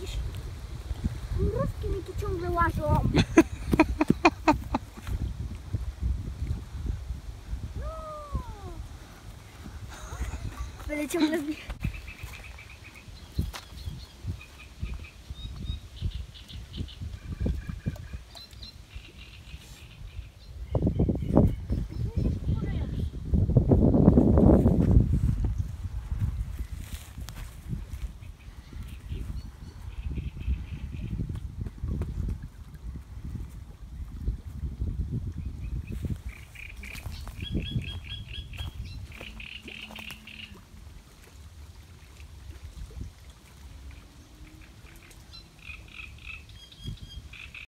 jakieś mrówki mi tu ciągle łażą. No. Będę ciągle zbierać.